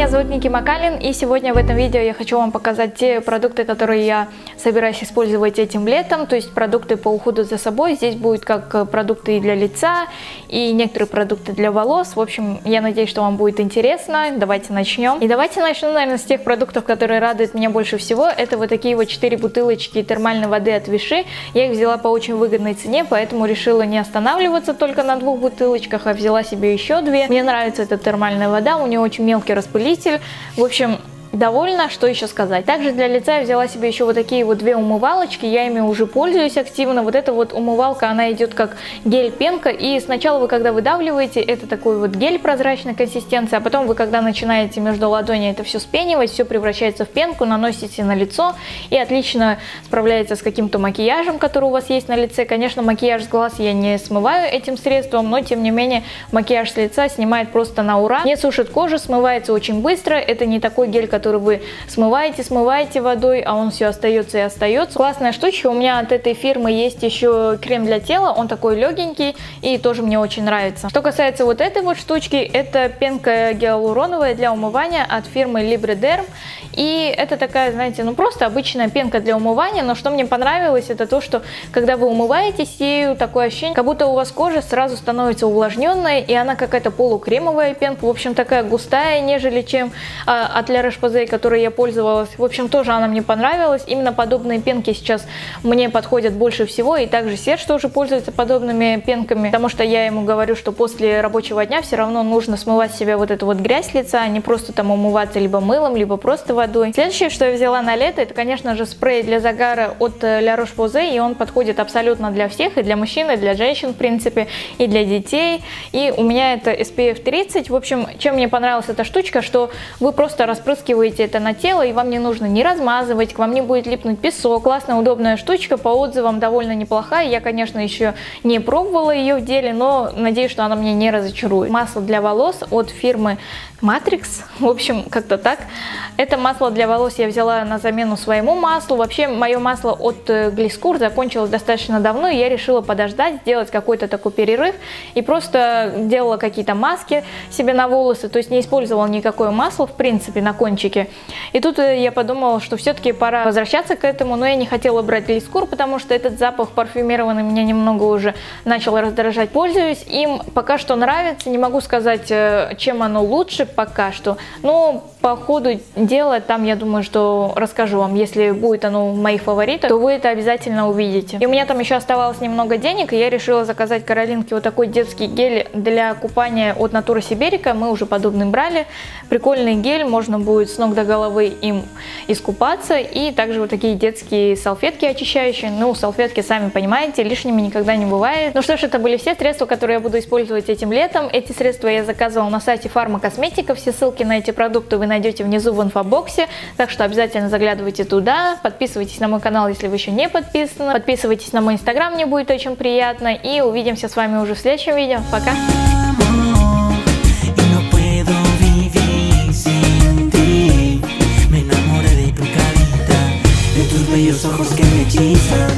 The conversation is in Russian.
меня зовут Ники Макалин, и сегодня в этом видео я хочу вам показать те продукты, которые я собираюсь использовать этим летом, то есть продукты по уходу за собой. Здесь будет как продукты и для лица, и некоторые продукты для волос. В общем, я надеюсь, что вам будет интересно. Давайте начнем. И давайте начну, наверное, с тех продуктов, которые радуют меня больше всего. Это вот такие вот 4 бутылочки термальной воды от Виши. Я их взяла по очень выгодной цене, поэтому решила не останавливаться только на двух бутылочках, а взяла себе еще две. Мне нравится эта термальная вода, у нее очень мелкий распылитель. В общем, довольна, что еще сказать. Также для лица я взяла себе еще вот такие вот две умывалочки, я ими уже пользуюсь активно. Вот эта вот умывалка, она идет как гель-пенка, и сначала вы, когда выдавливаете, это такой вот гель прозрачной консистенции, а потом вы, когда начинаете между ладони это все спенивать, все превращается в пенку, наносите на лицо, и отлично справляется с каким-то макияжем, который у вас есть на лице. Конечно, макияж с глаз я не смываю этим средством, но тем не менее макияж с лица снимает просто на ура. Не сушит кожу, смывается очень быстро, это не такой гель, который вы смываете, смываете водой, а он все остается и остается. Классная штучка, у меня от этой фирмы есть еще крем для тела, он такой легенький и тоже мне очень нравится. Что касается вот этой вот штучки, это пенка гиалуроновая для умывания от фирмы Libre Derm. И это такая, знаете, ну просто обычная пенка для умывания, но что мне понравилось, это то, что когда вы умываетесь ею, такое ощущение, как будто у вас кожа сразу становится увлажненная, и она какая-то полукремовая пенка, в общем, такая густая, нежели чем а, от La Roche-Posay, которой я пользовалась. В общем, тоже она мне понравилась. Именно подобные пенки сейчас мне подходят больше всего, и также Серж тоже пользуется подобными пенками, потому что я ему говорю, что после рабочего дня все равно нужно смывать себе вот эту вот грязь лица, а не просто там умываться либо мылом, либо просто водой. Следующее, что я взяла на лето, это, конечно же, спрей для загара от э, La Roche-Posay, и он подходит абсолютно для всех, и для мужчин, и для женщин, в принципе, и для детей. И у меня это SPF 30. В общем, чем мне понравилась эта штучка, что вы просто распрыскиваете это на тело, и вам не нужно не размазывать, к вам не будет липнуть песок. Классная, удобная штучка, по отзывам довольно неплохая. Я, конечно, еще не пробовала ее в деле, но надеюсь, что она меня не разочарует. Масло для волос от фирмы Matrix, в общем, как-то так. Это масло для волос я взяла на замену своему маслу. Вообще, мое масло от Gliscour закончилось достаточно давно, и я решила подождать, сделать какой-то такой перерыв, и просто делала какие-то маски себе на волосы, то есть не использовала никакое масло, в принципе, на кончике. И тут э, я подумала, что все-таки пора возвращаться к этому, но я не хотела брать Gliscour, потому что этот запах парфюмированный меня немного уже начал раздражать. Пользуюсь им, пока что нравится, не могу сказать, э, чем оно лучше, пока что. Но по ходу дела там, я думаю, что расскажу вам. Если будет оно в моих фаворитах, то вы это обязательно увидите. И у меня там еще оставалось немного денег, и я решила заказать Каролинке вот такой детский гель для купания от Натура Сиберика. Мы уже подобный брали. Прикольный гель, можно будет с ног до головы им искупаться. И также вот такие детские салфетки очищающие. Ну, салфетки, сами понимаете, лишними никогда не бывает. Ну что ж, это были все средства, которые я буду использовать этим летом. Эти средства я заказывала на сайте Фармакосметика подписчиков. Все ссылки на эти продукты вы найдете внизу в инфобоксе, так что обязательно заглядывайте туда. Подписывайтесь на мой канал, если вы еще не подписаны. Подписывайтесь на мой инстаграм, мне будет очень приятно. И увидимся с вами уже в следующем видео. Пока! bellos